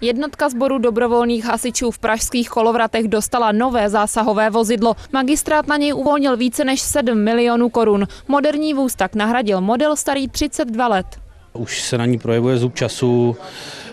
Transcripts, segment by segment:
Jednotka sboru dobrovolných hasičů v pražských kolovratech dostala nové zásahové vozidlo. Magistrát na něj uvolnil více než 7 milionů korun. Moderní vůz tak nahradil model starý 32 let. Už se na ní projevuje zub času,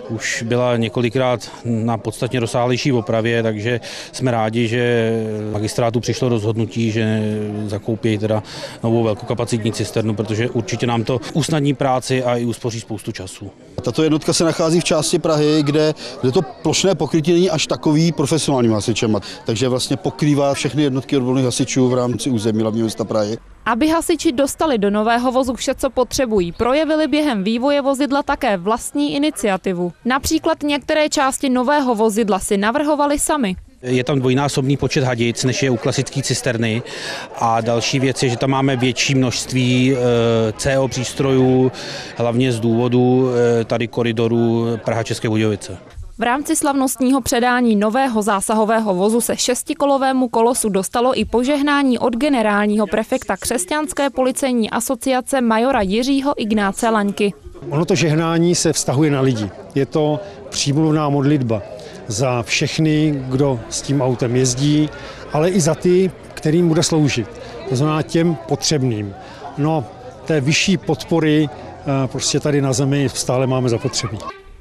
už byla několikrát na podstatně rozsáhlejší opravě, takže jsme rádi, že magistrátu přišlo rozhodnutí, že zakoupí teda novou velkokapacitní cisternu, protože určitě nám to usnadní práci a i uspoří spoustu času. Tato jednotka se nachází v části Prahy, kde, kde to plošné pokrytí není až takový profesionálním hasičem, takže vlastně pokrývá všechny jednotky odborných hasičů v rámci území hlavního města Prahy. Aby hasiči dostali do nového vozu vše, co potřebují, projevili během vývoje vozidla také vlastní iniciativu. Například některé části nového vozidla si navrhovali sami. Je tam dvojnásobný počet hadic, než je u klasické cisterny. A další věc je, že tam máme větší množství eh, CO přístrojů, hlavně z důvodu eh, tady koridoru Praha-České Budějovice. V rámci slavnostního předání nového zásahového vozu se šestikolovému kolosu dostalo i požehnání od generálního prefekta křesťanské policejní asociace majora Jiřího Ignáce Laňky. Ono to žehnání se vztahuje na lidi. Je to přímluvná modlitba za všechny, kdo s tím autem jezdí, ale i za ty, kterým bude sloužit. To znamená těm potřebným. No, té vyšší podpory eh, prostě tady na zemi stále máme zapotřebí.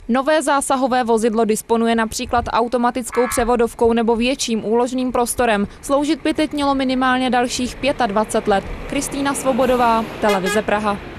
Nové zásahové vozidlo disponuje například automatickou převodovkou nebo větším úložným prostorem. Sloužit by teď mělo minimálně dalších 25 let. Kristýna Svobodová, Televize Praha.